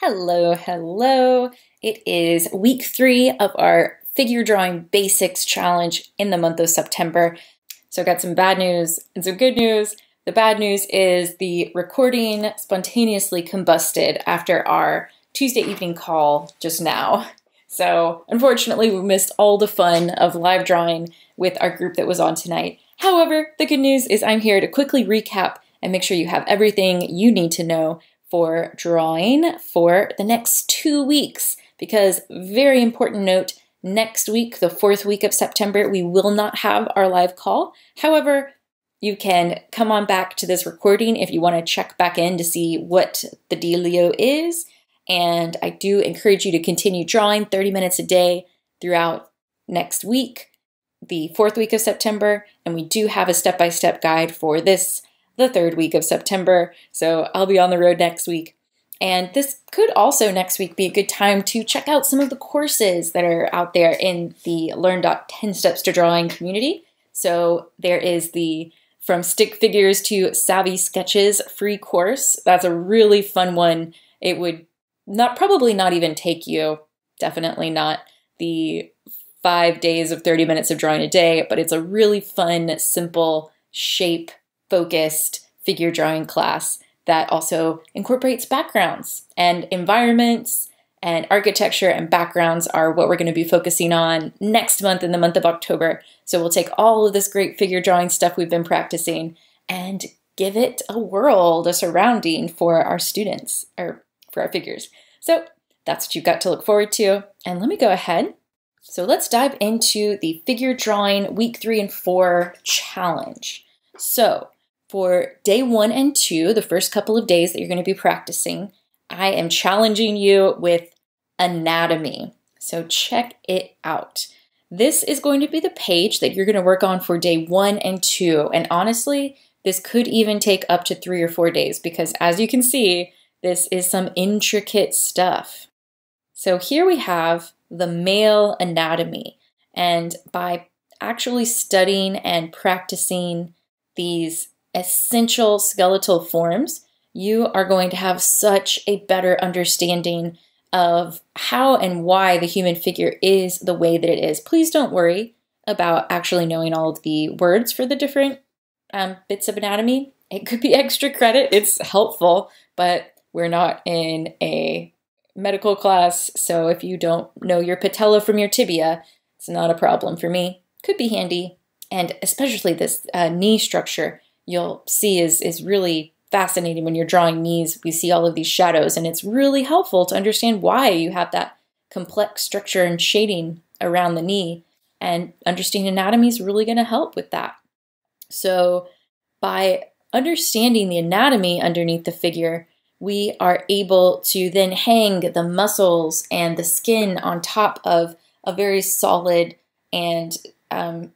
Hello, hello. It is week three of our figure drawing basics challenge in the month of September. So I got some bad news and some good news. The bad news is the recording spontaneously combusted after our Tuesday evening call just now. So unfortunately, we missed all the fun of live drawing with our group that was on tonight. However, the good news is I'm here to quickly recap and make sure you have everything you need to know for drawing for the next two weeks. Because, very important note, next week, the fourth week of September, we will not have our live call. However, you can come on back to this recording if you want to check back in to see what the dealio is. And I do encourage you to continue drawing 30 minutes a day throughout next week, the fourth week of September. And we do have a step by step guide for this the third week of September. So I'll be on the road next week. And this could also next week be a good time to check out some of the courses that are out there in the Learn 10 Steps to Drawing community. So there is the From Stick Figures to Savvy Sketches free course. That's a really fun one. It would not probably not even take you, definitely not the five days of 30 minutes of drawing a day, but it's a really fun, simple shape focused figure drawing class that also incorporates backgrounds and environments and architecture and backgrounds are what we're going to be focusing on next month in the month of October. So we'll take all of this great figure drawing stuff we've been practicing and give it a world, a surrounding for our students or for our figures. So that's what you've got to look forward to. And let me go ahead. So let's dive into the figure drawing week three and four challenge. So for day one and two, the first couple of days that you're going to be practicing, I am challenging you with anatomy. So check it out. This is going to be the page that you're going to work on for day one and two. And honestly, this could even take up to three or four days because as you can see, this is some intricate stuff. So here we have the male anatomy. And by actually studying and practicing these essential skeletal forms, you are going to have such a better understanding of how and why the human figure is the way that it is. Please don't worry about actually knowing all of the words for the different um, bits of anatomy. It could be extra credit, it's helpful, but we're not in a medical class, so if you don't know your patella from your tibia, it's not a problem for me. Could be handy, and especially this uh, knee structure you'll see is, is really fascinating when you're drawing knees. We see all of these shadows, and it's really helpful to understand why you have that complex structure and shading around the knee. And understanding anatomy is really going to help with that. So, by understanding the anatomy underneath the figure, we are able to then hang the muscles and the skin on top of a very solid and um,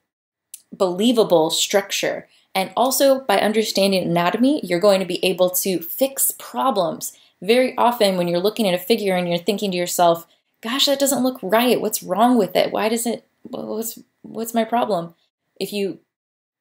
believable structure. And also, by understanding anatomy, you're going to be able to fix problems. Very often, when you're looking at a figure and you're thinking to yourself, gosh, that doesn't look right. What's wrong with it? Why does it, what's, what's my problem? If you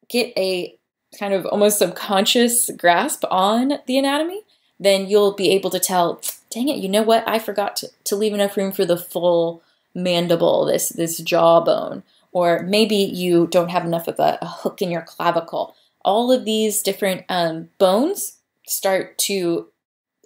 get a kind of almost subconscious grasp on the anatomy, then you'll be able to tell, dang it, you know what? I forgot to, to leave enough room for the full mandible, this, this jawbone. Or maybe you don't have enough of a, a hook in your clavicle all of these different um, bones start to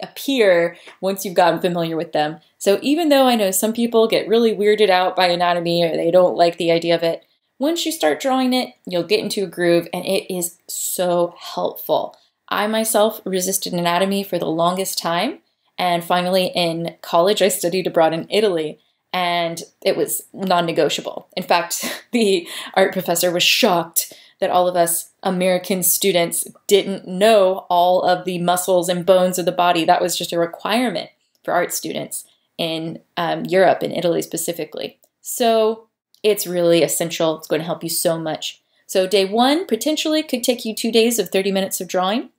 appear once you've gotten familiar with them. So even though I know some people get really weirded out by anatomy or they don't like the idea of it, once you start drawing it, you'll get into a groove and it is so helpful. I myself resisted anatomy for the longest time. And finally, in college, I studied abroad in Italy and it was non negotiable. In fact, the art professor was shocked that all of us American students didn't know all of the muscles and bones of the body. That was just a requirement for art students in um, Europe, in Italy specifically. So it's really essential. It's going to help you so much. So, day one potentially could take you two days of 30 minutes of drawing.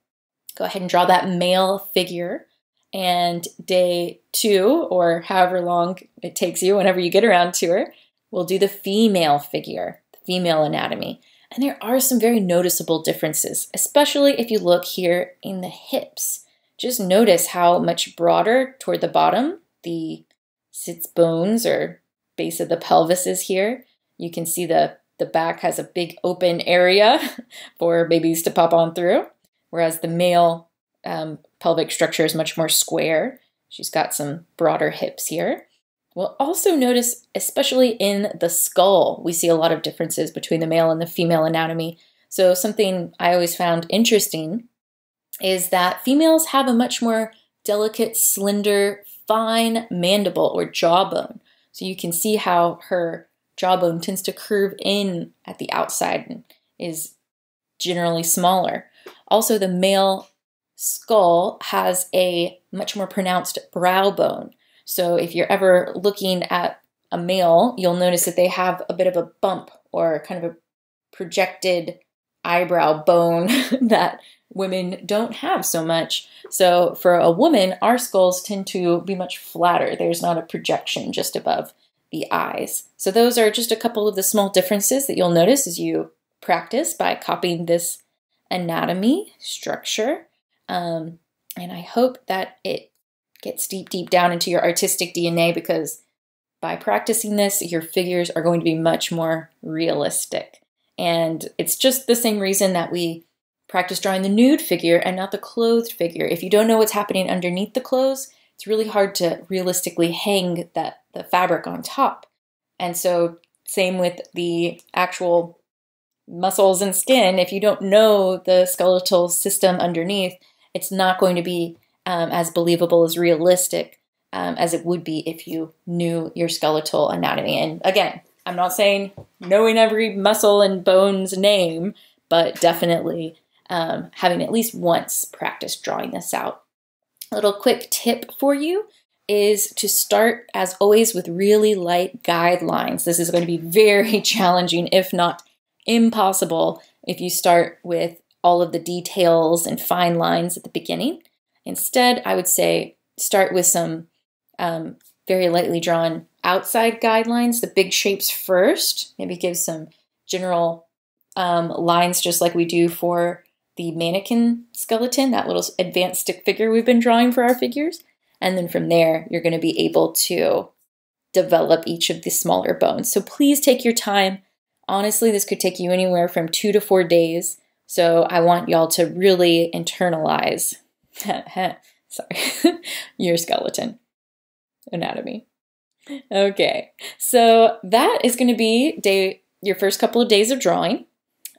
Go ahead and draw that male figure. And day two, or however long it takes you, whenever you get around to her, we'll do the female figure, the female anatomy. And there are some very noticeable differences, especially if you look here in the hips. just notice how much broader toward the bottom the sits bones or base of the pelvis is here. You can see the, the back has a big open area for babies to pop on through, whereas the male um, pelvic structure is much more square. She's got some broader hips here. We'll also notice, especially in the skull, we see a lot of differences between the male and the female anatomy. So, something I always found interesting is that females have a much more delicate, slender, fine mandible or jawbone. So, you can see how her jawbone tends to curve in at the outside and is generally smaller. Also, the male skull has a much more pronounced brow bone. So if you're ever looking at a male, you'll notice that they have a bit of a bump or kind of a projected eyebrow bone that women don't have so much. So for a woman, our skulls tend to be much flatter. There's not a projection just above the eyes. So those are just a couple of the small differences that you'll notice as you practice by copying this anatomy structure. Um, and I hope that it gets deep, deep down into your artistic DNA because by practicing this, your figures are going to be much more realistic. And it's just the same reason that we practice drawing the nude figure and not the clothed figure. If you don't know what's happening underneath the clothes, it's really hard to realistically hang that the fabric on top. And so same with the actual muscles and skin, if you don't know the skeletal system underneath, it's not going to be um, as believable as realistic um, as it would be if you knew your skeletal anatomy. And again, I'm not saying knowing every muscle and bone's name, but definitely um, having at least once practiced drawing this out. A little quick tip for you is to start, as always, with really light guidelines. This is going to be very challenging, if not impossible, if you start with all of the details and fine lines at the beginning. Instead, I would say start with some um, very lightly drawn outside guidelines, the big shapes first, maybe give some general um, lines just like we do for the mannequin skeleton, that little advanced stick figure we've been drawing for our figures. And then from there, you're going to be able to develop each of the smaller bones. So please take your time. Honestly, this could take you anywhere from two to four days. So I want y'all to really internalize Sorry, your skeleton anatomy. Okay, so that is going to be day your first couple of days of drawing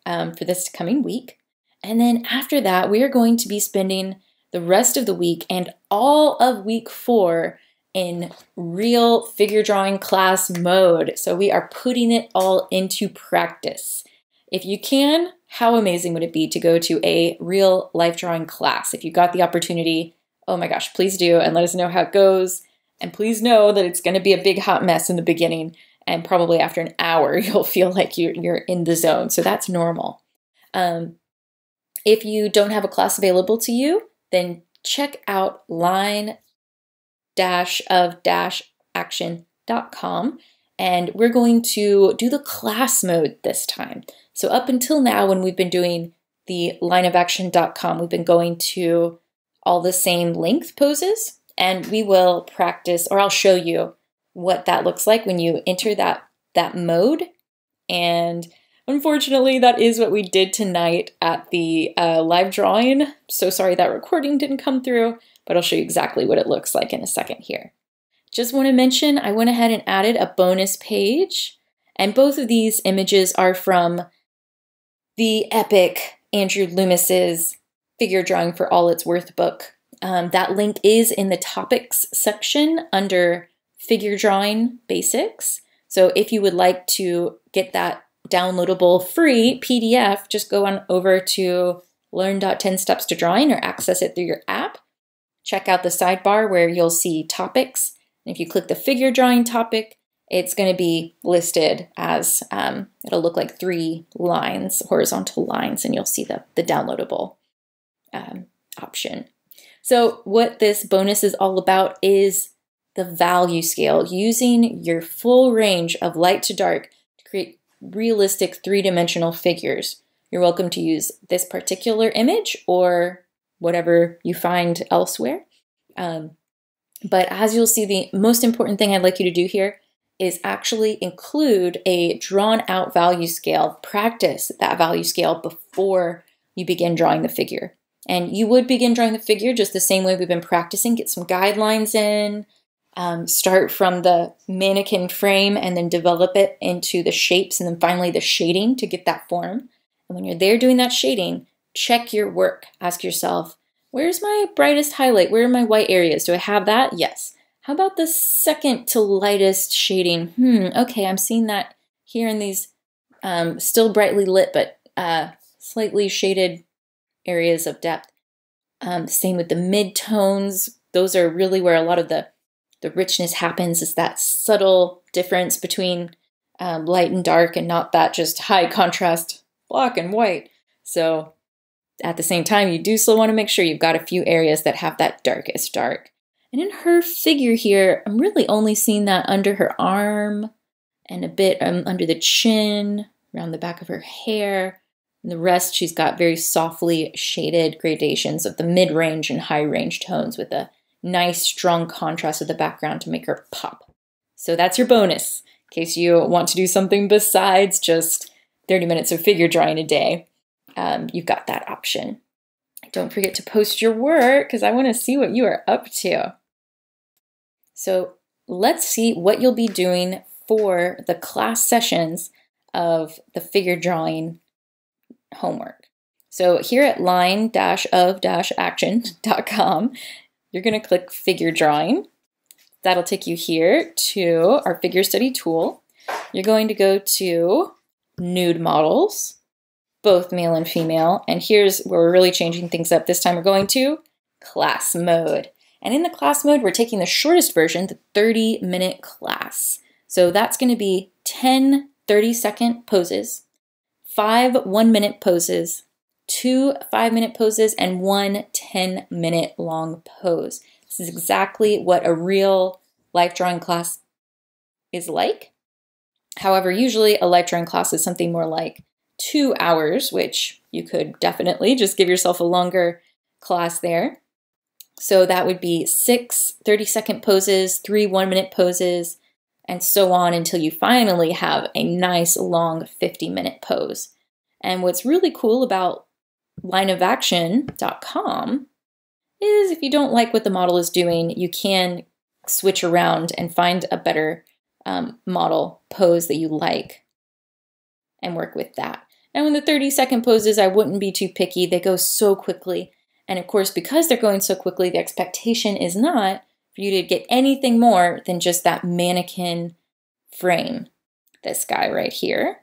um, for this coming week. And then after that, we are going to be spending the rest of the week and all of week four in real figure drawing class mode. So we are putting it all into practice. If you can, how amazing would it be to go to a real life drawing class? If you got the opportunity, oh my gosh, please do and let us know how it goes. And please know that it's going to be a big hot mess in the beginning. And probably after an hour, you'll feel like you're, you're in the zone. So that's normal. Um, if you don't have a class available to you, then check out line dash of dash action.com and we're going to do the class mode this time. So up until now, when we've been doing the lineofaction.com, we've been going to all the same length poses, and we will practice, or I'll show you what that looks like when you enter that that mode. And unfortunately, that is what we did tonight at the uh, live drawing. So sorry that recording didn't come through, but I'll show you exactly what it looks like in a second here. Just want to mention, I went ahead and added a bonus page, and both of these images are from the epic Andrew Loomis's Figure Drawing for All It's Worth book. Um, that link is in the topics section under Figure Drawing Basics. So if you would like to get that downloadable free PDF, just go on over to learn.10 steps to drawing or access it through your app. Check out the sidebar where you'll see topics. And if you click the figure drawing topic, it's going to be listed as um, it'll look like three lines, horizontal lines, and you'll see the, the downloadable um, option. So, what this bonus is all about is the value scale, using your full range of light to dark to create realistic three dimensional figures. You're welcome to use this particular image or whatever you find elsewhere. Um, but as you'll see, the most important thing I'd like you to do here is actually include a drawn out value scale, practice that value scale before you begin drawing the figure. And you would begin drawing the figure just the same way we've been practicing, get some guidelines in, um, start from the mannequin frame and then develop it into the shapes and then finally the shading to get that form. And when you're there doing that shading, check your work. Ask yourself, where's my brightest highlight? Where are my white areas? Do I have that? Yes. How about the second to lightest shading? Hmm, okay, I'm seeing that here in these um, still brightly lit but uh, slightly shaded areas of depth. Um, same with the mid tones. Those are really where a lot of the, the richness happens, is that subtle difference between um, light and dark and not that just high contrast black and white. So at the same time, you do still want to make sure you've got a few areas that have that darkest dark. And in her figure here, I'm really only seeing that under her arm and a bit um, under the chin, around the back of her hair. And the rest, she's got very softly shaded gradations of the mid range and high range tones with a nice, strong contrast of the background to make her pop. So that's your bonus in case you want to do something besides just 30 minutes of figure drawing a day. Um, you've got that option. Don't forget to post your work because I want to see what you are up to. So let's see what you'll be doing for the class sessions of the figure drawing homework. So here at line-of-action.com, you're going to click figure drawing. That'll take you here to our figure study tool. You're going to go to nude models both male and female. And here's where we're really changing things up. This time we're going to class mode. And in the class mode, we're taking the shortest version, the 30 minute class. So that's going to be 10 30 second poses, five one minute poses, two five minute poses, and one 10 minute long pose. This is exactly what a real life drawing class is like. However, usually a life drawing class is something more like two hours, which you could definitely just give yourself a longer class there. So that would be six 30 second poses, three one minute poses, and so on until you finally have a nice long 50 minute pose. And what's really cool about lineofaction.com is if you don't like what the model is doing, you can switch around and find a better um, model pose that you like and work with that. And when the 30 second poses, I wouldn't be too picky. They go so quickly. And of course, because they're going so quickly, the expectation is not for you to get anything more than just that mannequin frame. This guy right here.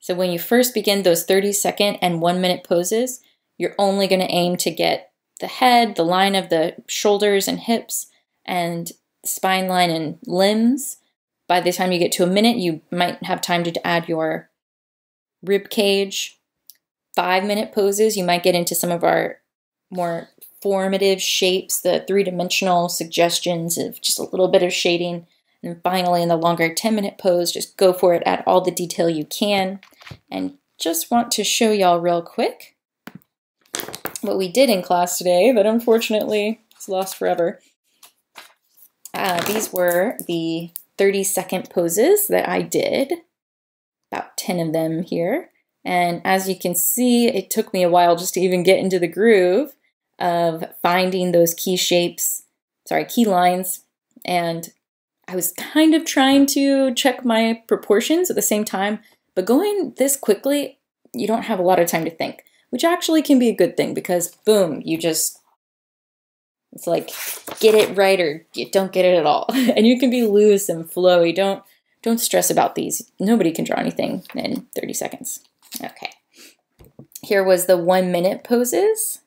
So when you first begin those 30 second and one minute poses, you're only going to aim to get the head, the line of the shoulders and hips, and spine line and limbs. By the time you get to a minute, you might have time to add your rib cage, five minute poses. You might get into some of our more formative shapes, the three dimensional suggestions of just a little bit of shading. And finally, in the longer 10 minute pose, just go for it, add all the detail you can. And just want to show y'all real quick what we did in class today, but unfortunately it's lost forever. Uh, these were the 30 second poses that I did about 10 of them here. And as you can see, it took me a while just to even get into the groove of finding those key shapes, sorry, key lines. And I was kind of trying to check my proportions at the same time, but going this quickly, you don't have a lot of time to think, which actually can be a good thing because boom, you just, it's like get it right or you don't get it at all. and you can be loose and flowy. Don't don't stress about these. Nobody can draw anything in 30 seconds. Okay. Here was the one minute poses.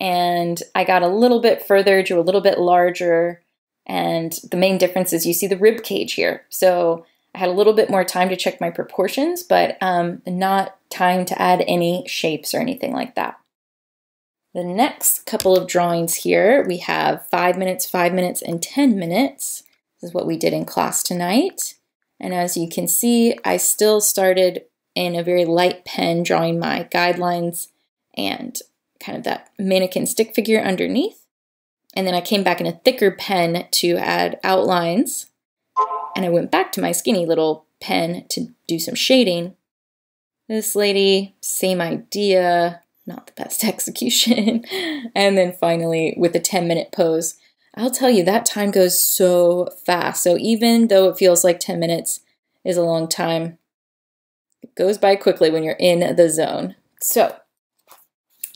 And I got a little bit further, drew a little bit larger. And the main difference is you see the rib cage here. So I had a little bit more time to check my proportions, but um, not time to add any shapes or anything like that. The next couple of drawings here, we have five minutes, five minutes, and 10 minutes. Is what we did in class tonight. And as you can see, I still started in a very light pen drawing my guidelines and kind of that mannequin stick figure underneath. And then I came back in a thicker pen to add outlines. And I went back to my skinny little pen to do some shading. This lady, same idea, not the best execution. and then finally, with a 10 minute pose, I'll tell you that time goes so fast. So even though it feels like 10 minutes is a long time, it goes by quickly when you're in the zone. So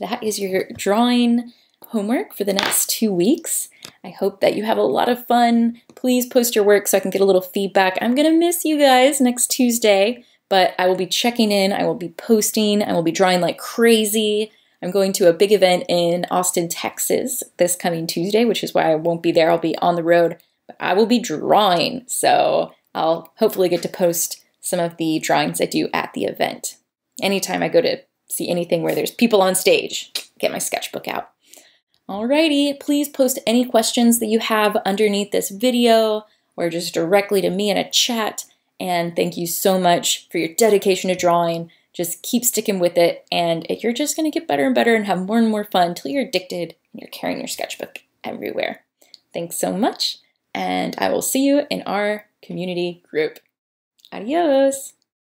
that is your drawing homework for the next two weeks. I hope that you have a lot of fun. Please post your work so I can get a little feedback. I'm going to miss you guys next Tuesday, but I will be checking in. I will be posting. I will be drawing like crazy. I'm going to a big event in Austin, Texas this coming Tuesday, which is why I won't be there. I'll be on the road, but I will be drawing. So I'll hopefully get to post some of the drawings I do at the event. Anytime I go to see anything where there's people on stage, get my sketchbook out. Alrighty, please post any questions that you have underneath this video or just directly to me in a chat. And thank you so much for your dedication to drawing. Just keep sticking with it, and you're just going to get better and better and have more and more fun until you're addicted and you're carrying your sketchbook everywhere. Thanks so much, and I will see you in our community group. Adios!